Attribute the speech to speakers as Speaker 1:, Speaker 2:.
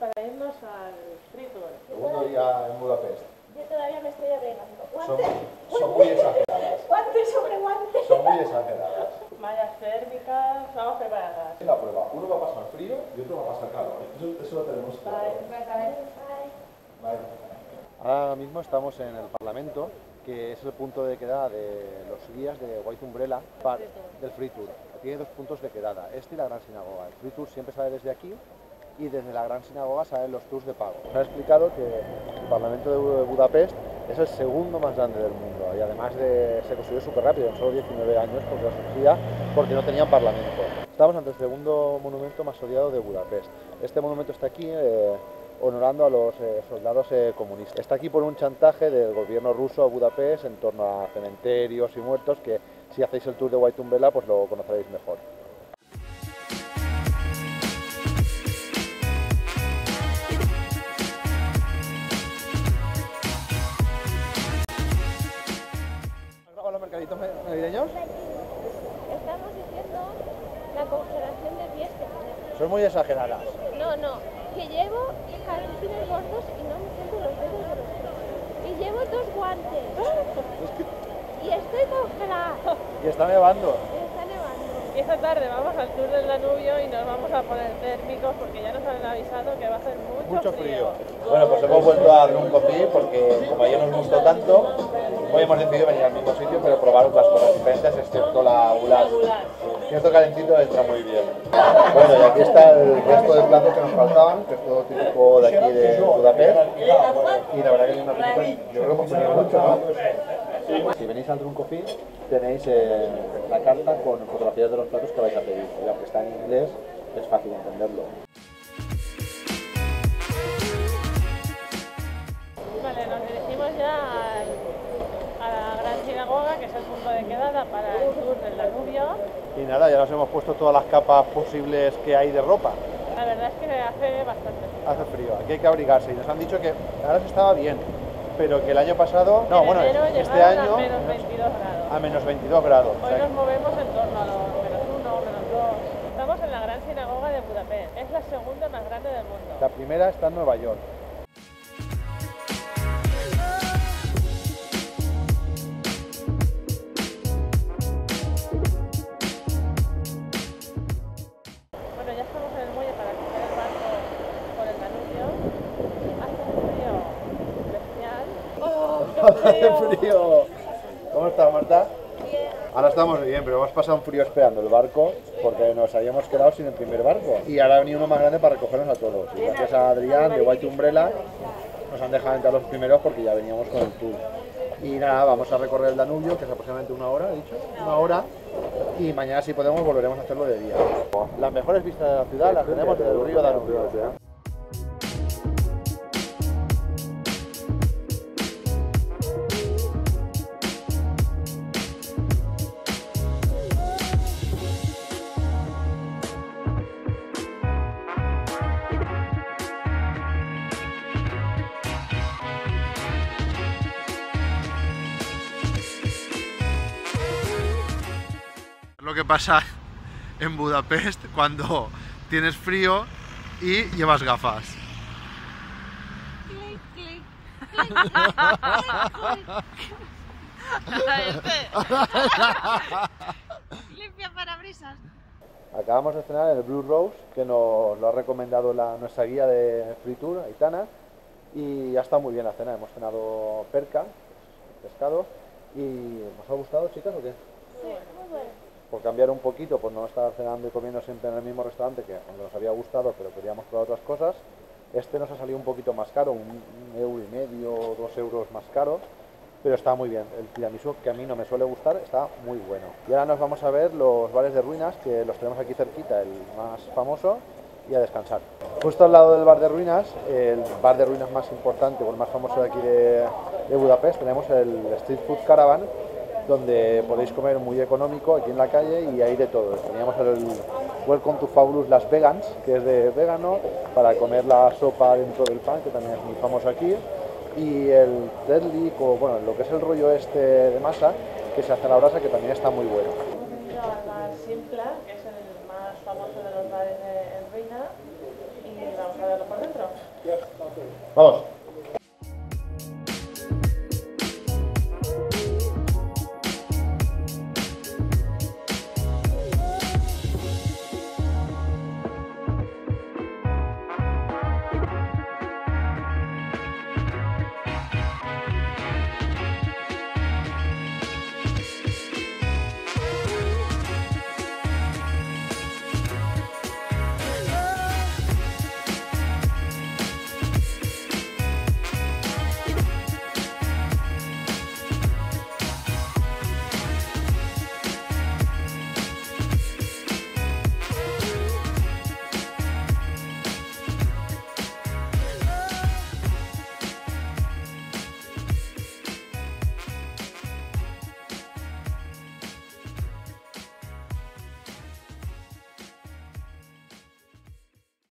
Speaker 1: para irnos al Free Tour.
Speaker 2: Segundo día en Budapest.
Speaker 3: Yo todavía me estoy arreglando.
Speaker 2: Son,
Speaker 3: Guantes,
Speaker 2: son muy exageradas.
Speaker 3: guantes sobre guantes.
Speaker 2: Son muy exageradas.
Speaker 1: Mallas térmicas, vamos preparadas.
Speaker 2: Es la prueba. Uno va a pasar frío y otro va a pasar calor. Eso, eso lo tenemos claro. Vale. Ahora mismo estamos en el Parlamento, que es el punto de quedada de los guías de White Umbrella para- del Free Tour. Tiene dos puntos de quedada, este y la Gran Sinagoga. El Free Tour siempre sale desde aquí y desde la Gran Sinagoga salen los tours de pago. Nos ha explicado que el Parlamento de Bu- Budapest es el segundo más grande del mundo y además de, se construyó súper rápido, en solo 19 años, porque surgía porque no tenían parlamento. Estamos ante el segundo monumento más odiado de Budapest. Este monumento está aquí eh, honorando a los eh, soldados eh, comunistas. Está aquí por un chantaje del gobierno ruso a Budapest en torno a cementerios y muertos que si hacéis el tour de Umbrella pues lo conoceréis mejor.
Speaker 3: Congelación de pies que tenemos.
Speaker 2: Son muy exageradas.
Speaker 3: No, no, que llevo calcetines gordos y no me siento los dedos de los pies. Y llevo dos guantes. Y estoy congelada.
Speaker 2: Y está nevando.
Speaker 3: Y está nevando.
Speaker 1: Y esta tarde vamos al Tour del Danubio y nos vamos a poner térmicos porque ya nos han avisado que va a hacer mucho,
Speaker 2: Mucho frío.
Speaker 4: Bueno, pues hemos vuelto a Coffee porque como ayer nos gustó tanto, hoy hemos decidido venir al mismo sitio pero probar otras cosas diferentes, excepto la gulas. Esto calentito entra muy bien.
Speaker 2: Bueno, y aquí está el resto de platos que nos faltaban, que es todo típico de aquí de Budapest. Y la verdad que es una película, yo creo que hemos tenido mucho, ¿no? Si venís al Drunk Coffee, tenéis eh, la carta con fotografías de los platos que vais a pedir. Y aunque está en inglés, es fácil entenderlo.
Speaker 1: Vale, nos dirigimos ya a la Gran Sinagoga, que es el punto de quedada para el Tour.
Speaker 2: Y nada, ya nos hemos puesto todas las capas posibles que hay de ropa.
Speaker 1: La verdad es que hace bastante frío.
Speaker 2: Hace frío, aquí hay que abrigarse. Y nos han dicho que ahora se estaba bien, pero que el año pasado, no,
Speaker 1: En
Speaker 2: bueno, este año
Speaker 1: a menos 22 grados.
Speaker 2: a menos 22 grados. O
Speaker 1: Hoy
Speaker 2: sea
Speaker 1: nos movemos en torno a los menos 1, menos 2. Estamos en la Gran Sinagoga de Budapest. Es la segunda más grande del mundo.
Speaker 2: La primera está en Nueva York.
Speaker 1: Un
Speaker 2: frío. ¿Cómo estás, Marta? Ahora estamos bien, pero hemos pasado un frío esperando el barco porque nos habíamos quedado sin el primer barco. Y ahora ha venido uno más grande para recogernos a todos. Y gracias a Adrián de White Umbrella nos han dejado entrar los primeros porque ya veníamos con el tour. Y nada, vamos a recorrer el Danubio, que es aproximadamente una hora, he dicho, una hora. Y mañana si podemos volveremos a hacerlo de día. Las mejores vistas de la ciudad las tenemos desde el río Danubio. Lo que pasa en Budapest cuando tienes frío y llevas gafas.
Speaker 5: Limpia parabrisas.
Speaker 2: Acabamos de cenar en el Blue Rose, que nos lo ha recomendado la, nuestra guía de Free Tour, Aitana, y ha estado muy bien la cena. Hemos cenado perca, pescado, y ¿nos ha gustado, chicas, o qué?
Speaker 3: Sí, muy bueno.
Speaker 2: Por cambiar un poquito, por no estar cenando y comiendo siempre en el mismo restaurante, que aunque nos había gustado, pero queríamos probar otras cosas, este nos ha salido un poquito más caro, un, un euro y medio, dos euros más caro, pero está muy bien. El tiramisú, que a mí no me suele gustar, está muy bueno. Y ahora nos vamos a ver los bares de ruinas, que los tenemos aquí cerquita, el más famoso, y a descansar. Justo al lado del bar de ruinas, el bar de ruinas más importante o el más famoso de aquí de, de Budapest, tenemos el Street Food Caravan, donde podéis comer muy económico aquí en la calle y hay de todo. Teníamos el Welcome to Fabulous Las Vegans, que es de vegano, para comer la sopa dentro del pan, que también es muy famoso aquí, y el Deadly, o bueno, lo que es el rollo este de masa, que se hace a la brasa, que también está muy bueno.
Speaker 1: Hemos venido al bar Simpla, que es el más famoso de los bares de en Reina, y vamos a verlo por dentro.
Speaker 2: Vamos.